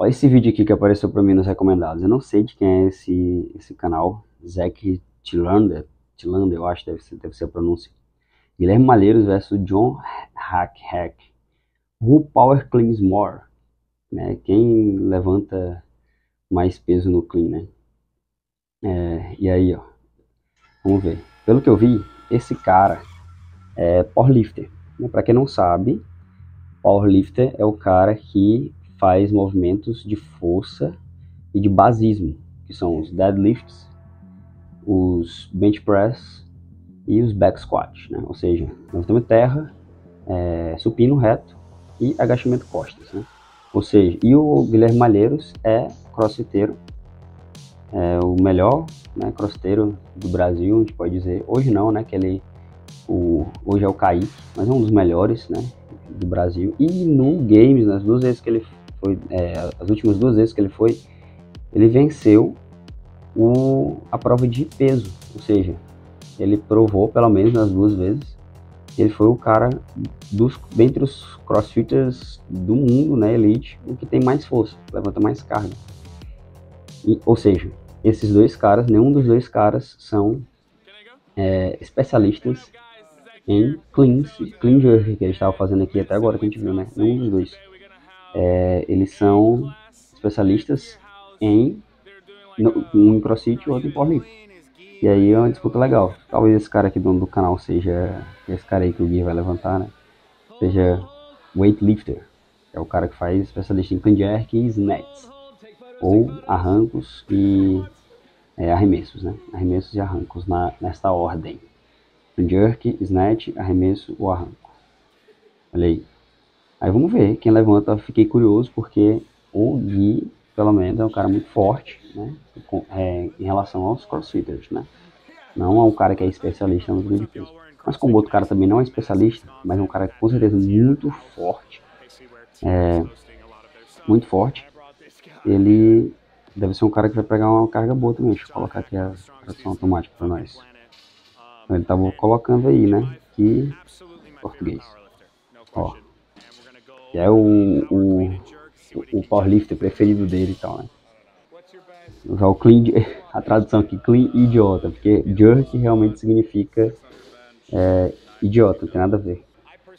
Ó, esse vídeo aqui que apareceu pra mim nos recomendados. Eu não sei de quem é esse, esse canal. Zack Tillander. Tillander, eu acho, deve ser, deve ser a pronúncia. Guilherme Malheiros versus John Hack Hack. Who Power Cleans More? Né? Quem levanta mais peso no clean, né? É, e aí, ó. Vamos ver. Pelo que eu vi, esse cara é powerlifter. Né? Para quem não sabe, powerlifter é o cara que faz movimentos de força e de basismo, que são os deadlifts, os bench press e os back squat, né? ou seja, levantamento terra, é, supino reto e agachamento costas. Né? Ou seja, e o Guilherme Malheiros é crossfiteiro, é o melhor né, crossfiteiro do Brasil, a gente pode dizer. Hoje não, né? Que ele o, hoje é o Kaique, mas é um dos melhores, né? Do Brasil. E no Games, nas duas vezes que ele foi, é, as últimas duas vezes que ele foi, ele venceu o, a prova de peso, ou seja, ele provou pelo menos nas duas vezes ele foi o cara dos dentre os crossfitters do mundo, né, elite, o que tem mais força, levanta mais carga. E, ou seja, esses dois caras, nenhum dos dois caras são é, especialistas em cleans, clean que eles estavam fazendo aqui até agora que a gente viu, né? Nenhum dos dois. É, eles são especialistas em um em crossfit e outro em powerlifting. E aí é uma disputa legal. Talvez esse cara aqui dono do canal seja esse cara aí que o Gui vai levantar, né? Seja weightlifter, é o cara que faz especialista em clean jerk e snatch ou arrancos e é, arremessos, né? Arremessos e arrancos na, nesta ordem. Jerk, snatch, arremesso ou arranco. Olha aí. Aí vamos ver quem levanta. Fiquei curioso porque o Gui, pelo menos, é um cara muito forte, né? É, em relação aos crossfitters, né? Não é um cara que é especialista no grupo de peso. Mas como outro cara também não é especialista, mas é um cara com certeza muito forte. É, muito forte ele deve ser um cara que vai pegar uma carga boa também. Deixa eu colocar aqui a tradução automática para nós. Ele estava colocando aí, né? Que português. Ó. Que é o, o, o powerlifter preferido dele e tal, né? Usar o clean, a tradução aqui, clean idiota, porque jerk realmente significa é, idiota, não tem nada a ver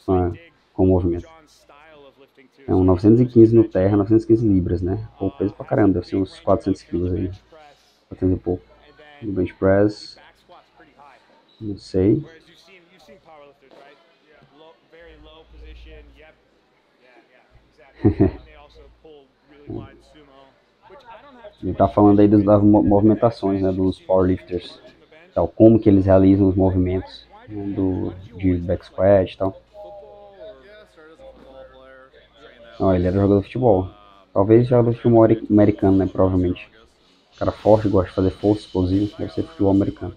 com, com o movimento. É um 915 no terra, 915 libras, né? Pô, peso pra caramba, deve ser uns 400 quilos aí. 400 e pouco. No bench press. Não sei. Ele tá falando aí das, das movimentações, né, dos powerlifters, tal, como que eles realizam os movimentos né, do, de back squat e tal. Não, ele era jogador de futebol. Talvez jogador de futebol americano, né? Provavelmente. Cara forte, gosta de fazer força, explosivo. Deve ser futebol americano.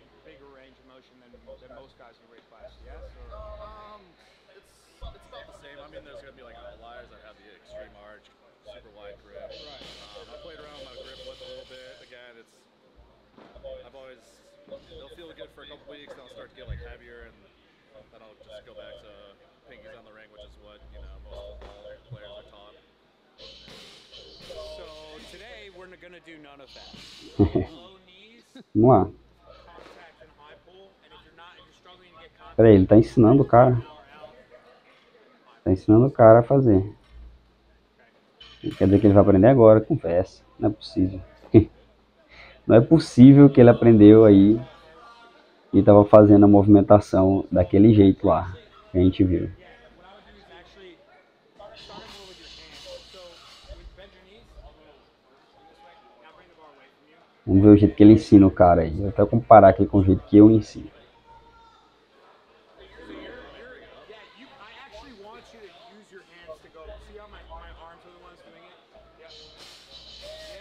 Vamos lá. Peraí, ele tá ensinando o cara. Tá ensinando o cara a fazer. Quer dizer que ele vai aprender agora, confessa. Não é possível. Não é possível que ele aprendeu aí e tava fazendo a movimentação daquele jeito lá que a gente viu. Vamos ver o jeito que ele ensina o cara aí. Vou até comparar aqui com o jeito que eu ensino.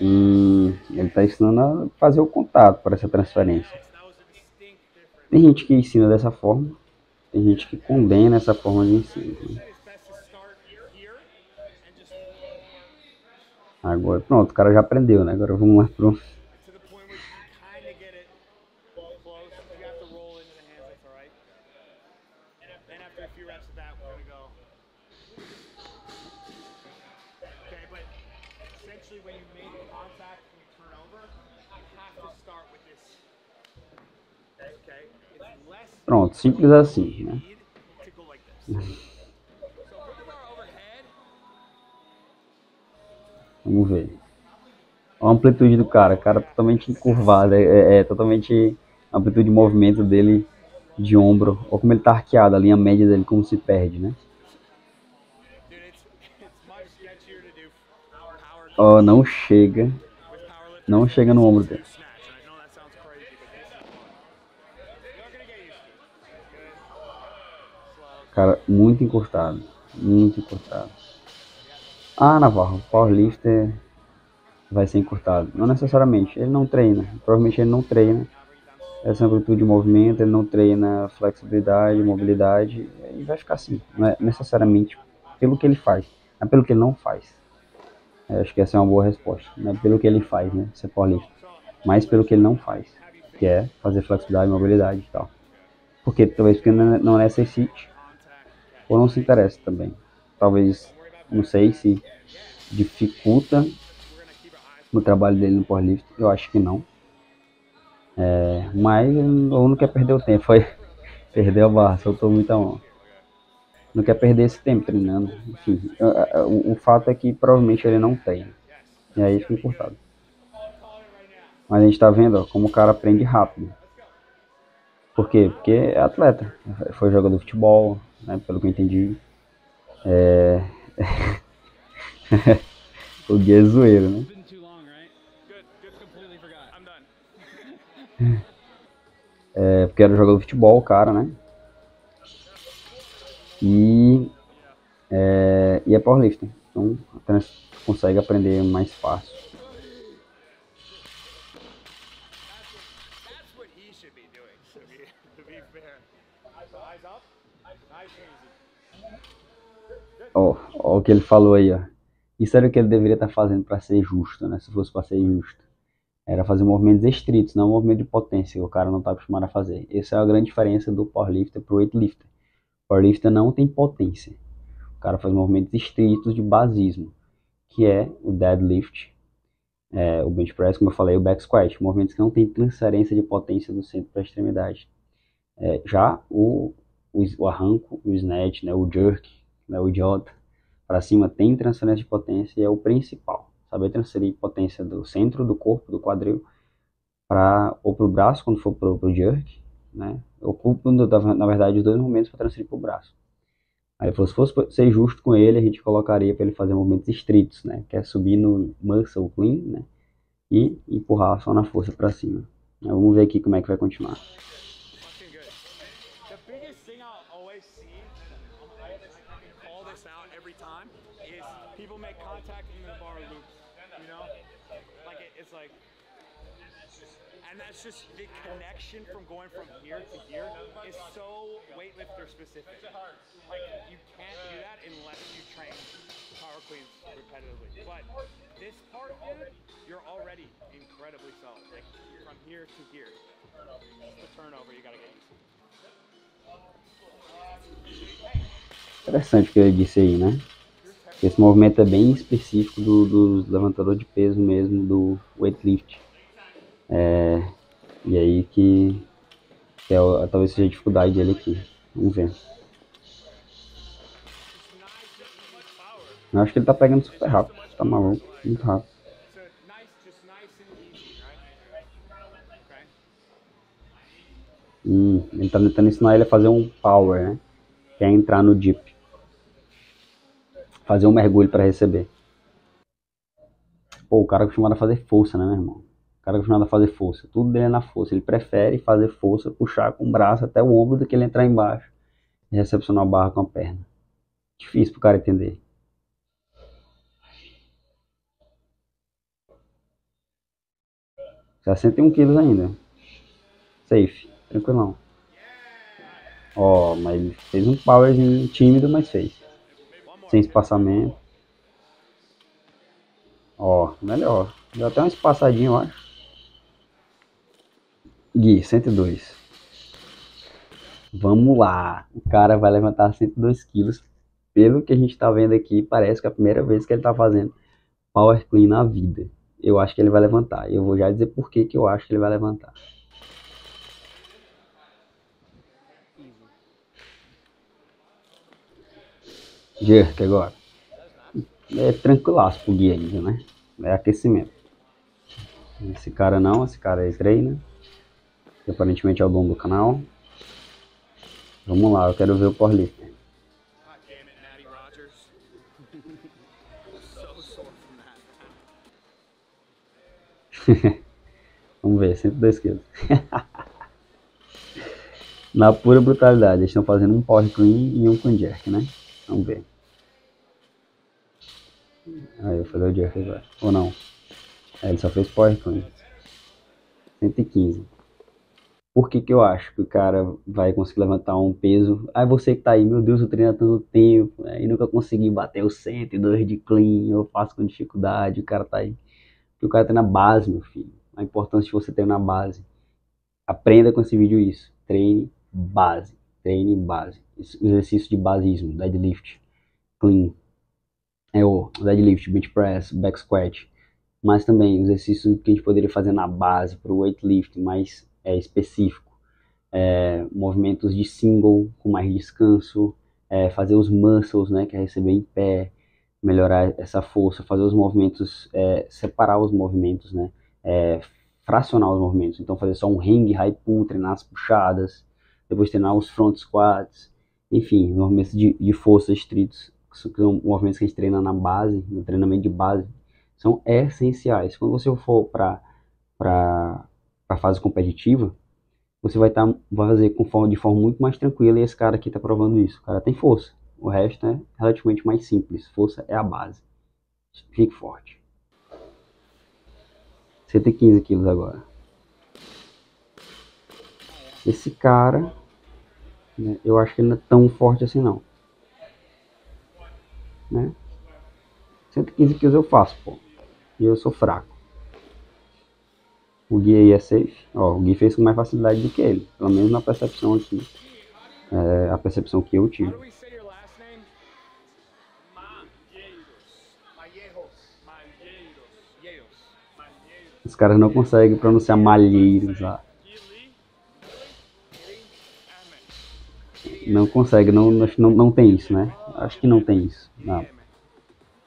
Hum, ele está ensinando a fazer o contato para essa transferência. Tem gente que ensina dessa forma, Tem gente que condena essa forma de ensino. Né? Agora, pronto, o cara já aprendeu, né? Agora vamos lá pro Pronto, simples assim, né? Vamos ver. A amplitude do cara, cara totalmente encurvado, é, é, é totalmente a amplitude de movimento dele de ombro, ou como ele tá arqueado, a linha média dele como se perde, né? Oh, não chega. Não chega no ombro dele. Cara, muito encurtado. Muito encurtado. Ah, Navarro, powerlifter vai ser encurtado. Não necessariamente. Ele não treina. Provavelmente ele não treina essa amplitude de movimento, ele não treina flexibilidade, mobilidade. E vai ficar assim. Não é necessariamente pelo que ele faz, é pelo que ele não faz. Eu é, acho que essa é uma boa resposta. Não é pelo que ele faz, né? Ser powerlifter. Mas pelo que ele não faz. Que é fazer flexibilidade, mobilidade e tal. Porque talvez porque não necessite ou não se interessa também. Talvez, não sei se dificulta o trabalho dele no powerlift, eu acho que não. É, mas ou não quer perder o tempo, foi perder a barra, soltou muita mão. Não quer perder esse tempo treinando. Enfim, o, o fato é que provavelmente ele não tem. E aí fica encurtado. Mas a gente tá vendo ó, como o cara aprende rápido. Por quê? Porque é atleta. Foi jogador de futebol, né, pelo que eu entendi. É... o Gui é zoeiro, né? É, porque era jogador de futebol, o cara, né? E é, e é powerlifting. Então consegue aprender mais fácil. Ó, o que ele falou aí, ó. Isso era o que ele deveria estar fazendo para ser justo, né? Se fosse para ser justo. Era fazer movimentos estritos, não movimento de potência, que o cara não está acostumado a fazer. Essa é a grande diferença do powerlifter pro weightlifter. Powerlifter não tem potência. O cara faz movimentos estritos de basismo, que é o deadlift, é, o bench press, como eu falei, o back squat, movimentos que não tem transferência de potência do centro para a extremidade. É, já o, o, o, arranco, o snatch, né, o jerk, né, o idiota, para cima tem transferência de potência e é o principal. Saber transferir potência do centro do corpo, do quadril, para ou para o braço quando for para o jerk, né? Na verdade, os dois movimentos para transferir para o braço. Aí, se fosse ser justo com ele, a gente colocaria para ele fazer movimentos estritos, né? Que é subir no muscle clean, né? E empurrar só na força para cima. Vamos ver aqui como é que vai continuar. It's just the connection from going from here to here is so weightlifter specific. Like you can't do that unless you train power cleans repetitively. But this part, dude, you're already incredibly solid. Like from here to here. It's the turnover you gotta get used to. Interessante o que ele disse aí, né? Esse movimento é bem específico do, do levantador de peso mesmo, do weightlift. É, e aí que, que é, talvez seja a dificuldade dele aqui. Vamos ver. Eu acho que ele tá pegando super rápido. Tá maluco. Muito rápido. Hum, ele tá tentando ensinar ele a fazer um power, né? Que é entrar no deep. Fazer um mergulho para receber. Pô, o cara acostumado a fazer força, né, meu irmão? Cara acostumado a fazer força. Tudo dele é na força. Ele prefere fazer força, puxar com o braço até o ombro do que ele entrar embaixo e recepcionar a barra com a perna. Difícil pro cara entender. Já 101 quilos ainda. Safe. Tranquilão. Ó, mas ele fez um powerzinho tímido, mas fez. Sem espaçamento. Ó, melhor. Deu até um espaçadinho, eu acho. Gui, 102. Vamos lá. O cara vai levantar 102 quilos. Pelo que a gente tá vendo aqui, parece que é a primeira vez que ele tá fazendo power clean na vida. Eu acho que ele vai levantar. Eu vou já dizer por que, que eu acho que ele vai levantar. Jerk agora. É tranquilaço pro guia ainda, né? É aquecimento. Esse cara não, esse cara é treina. Que aparentemente é o do canal. Vamos lá, eu quero ver o powerlifter. Vamos ver, 102 quilos. Na pura brutalidade, eles estão fazendo um power clean e um com jerk, né? Vamos ver. Aí eu falei o jerk agora. Ou não. É, ele só fez power clean. 115. Por que, que eu acho que o cara vai conseguir levantar um peso? Aí você que tá aí, meu Deus, eu treino há tanto tempo né, e nunca consegui bater o 102 de clean, eu faço com dificuldade, o cara tá aí. Porque o cara treina base, meu filho. A importância de você treinar base. Aprenda com esse vídeo isso. Treine base. Treine base. Exercício de basismo, deadlift, clean, é o deadlift, bench press, back squat, mas também exercício que a gente poderia fazer na base para o weightlift mais é, específico, é, movimentos de single com mais descanso, é, fazer os muscles, né, que é receber em pé, melhorar essa força, fazer os movimentos, é, separar os movimentos, né, é, fracionar os movimentos, então fazer só um ring, high pull, treinar as puxadas, depois treinar os front squats, enfim, movimentos de, de força estritos, que são movimentos que a gente treina na base, no treinamento de base, são essenciais. Quando você for para a fase competitiva, você vai, tá, vai fazer com forma, de forma muito mais tranquila e esse cara aqui está provando isso. O cara tem força. O resto é relativamente mais simples. Força é a base. Fique forte. 115 quilos agora. Esse cara, né, eu acho que ele não é tão forte assim não. Né? 115 quilos eu faço, pô. E eu sou fraco. O Gui aí é safe. Ó, o Gui fez com mais facilidade do que ele. Pelo menos na percepção aqui. É, a percepção que eu tive. Os caras não conseguem pronunciar malheiros lá. Não consegue, não, não, não tem isso, né? Acho que não tem isso na,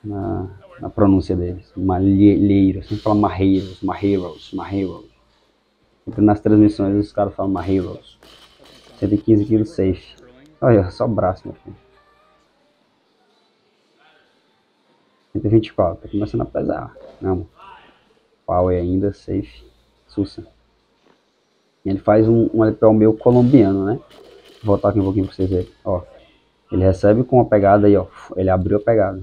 na, na pronúncia deles. Malheiros, sempre falam marreiros, marreiros, marreiros. Sempre nas transmissões os caras falam marreiros. 115 quilos safe. Olha, só braço, meu filho. 124, tá começando a pesar. Não. Power ainda, safe. Sussa. Ele faz um, um LPO meu colombiano, né? Vou voltar aqui um pouquinho pra vocês verem. Ó. Ele recebe com a pegada aí, ó. Ele abriu a pegada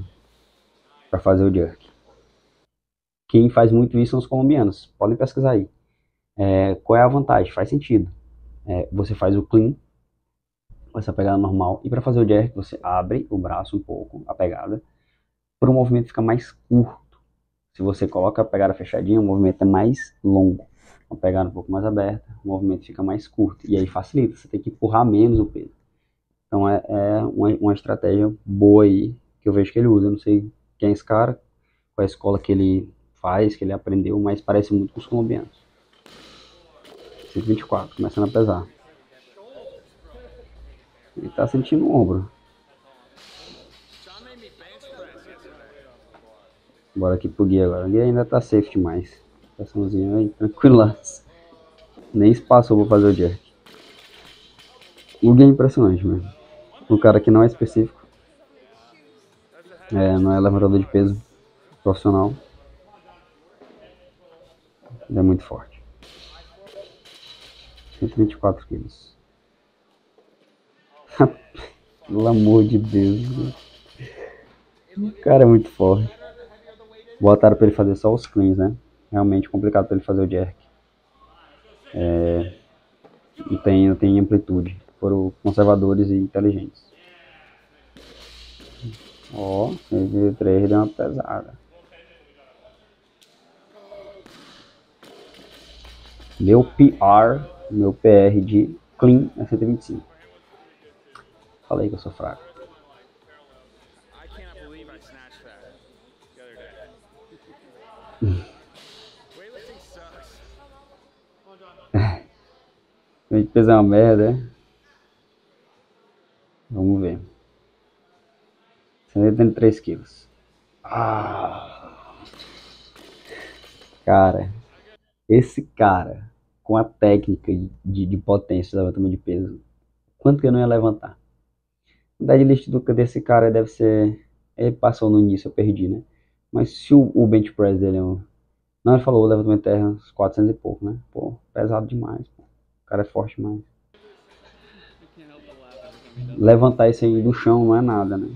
para fazer o jerk. Quem faz muito isso são os colombianos. Podem pesquisar aí. É, qual é a vantagem? Faz sentido. É, você faz o clean essa pegada normal e para fazer o jerk você abre o braço um pouco, a pegada, para o movimento ficar mais curto. Se você coloca a pegada fechadinha, o movimento é mais longo. Uma pegada um pouco mais aberta, o movimento fica mais curto e aí facilita. Você tem que empurrar menos o peso. Então é, é uma, uma estratégia boa aí que eu vejo que ele usa. Eu não sei quem é esse cara, qual a escola que ele faz, que ele aprendeu, mas parece muito com os colombianos. 124, começando a pesar. Ele tá sentindo o ombro. Bora aqui pro guia agora. O guia ainda tá safe demais. Estaçãozinha aí, tranquila. Nem espaço pra fazer o jerk. O guia é impressionante mesmo. O cara que não é específico é, não é levantador de peso profissional. Ele é muito forte. 124 quilos. Pelo amor de Deus. O cara é muito forte. Botaram pra ele fazer só os cleans, né? Realmente complicado pra ele fazer o jerk. É, tem, tem amplitude. foram conservadores e inteligentes. Ó, 123 deu uma pesada. Meu PR, meu PR de clean é 125. Falei que eu sou fraco. A gente fez uma merda, né? Vamos ver. 183 quilos. Ah. Cara, esse cara com a técnica de, de potência de levantamento de peso, quanto que eu não ia levantar? A deadlift do, desse cara deve ser. Ele passou no início, eu perdi, né? Mas se o, o bench press dele é um. Não, ele falou o levantamento de terra uns 400 e pouco, né? Pô, pesado demais. Pô. O cara é forte demais. Levantar isso aí do chão não é nada, né?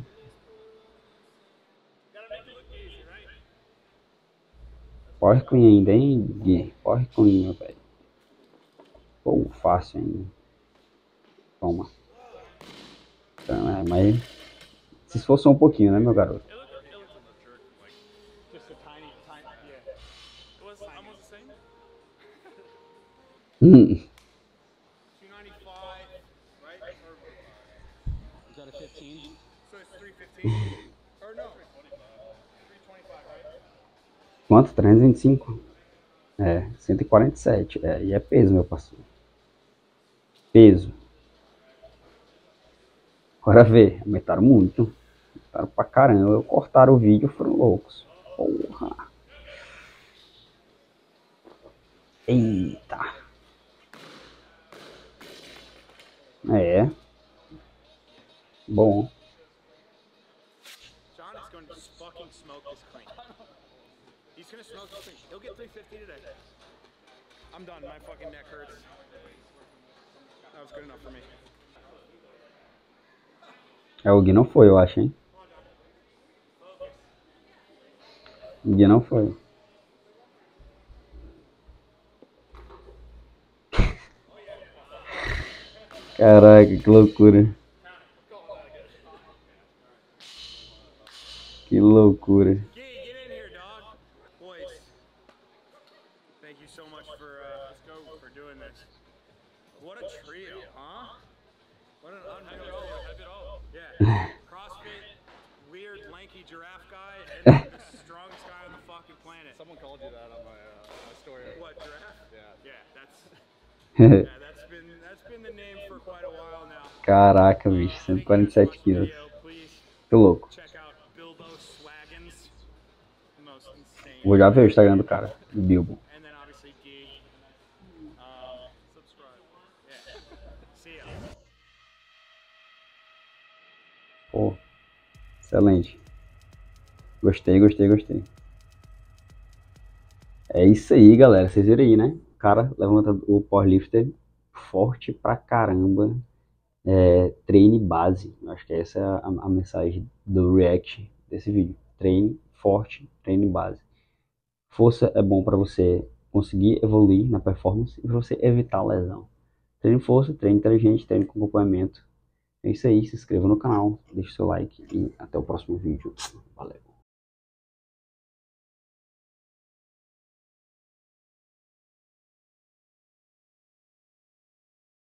Power clean ainda, hein, Gui? Clean, meu velho. Pô, fácil ainda. Toma. Então, é, mas se esforçou um pouquinho, né, meu garoto? Hum. Quanto? 325? É, 147. É, e é peso, meu parceiro. Peso. Agora vê, aumentaram muito. Aumentaram pra caramba. Eu cortaram o vídeo, foram loucos. Porra. Eita. É. Bom. John is going to fucking smoke this clean. This clean. He'll get 350 today. I'm done. My fucking neck hurts. That was good enough for me. É, o Gui não foi, eu acho, hein? O Gui não foi. Caraca, que loucura. Que loucura. What a trio, huh? What an unreal Yeah. CrossFit, weird, lanky giraffe guy, and the strongest guy on the fucking planet. Someone called you that on my, uh, my story. What, giraffe? Yeah. Yeah, that's... yeah, that's been, that's been the name for quite a while now. Caraca, bicho, 147 quilos. Que louco. Vou já ver o Instagram do cara, do Bilbo. Pô, excelente. Gostei, gostei, gostei. É isso aí, galera. Vocês viram aí, né? O cara levanta o powerlifter forte pra caramba. É, treine base. Acho que essa é a, a mensagem do react desse vídeo. Treine forte, treine base. Força é bom para você conseguir evoluir na performance e você evitar lesão. Treine força, treine inteligente, treine com acompanhamento. É isso aí, se inscreva no canal, deixe seu like e até o próximo vídeo. Valeu!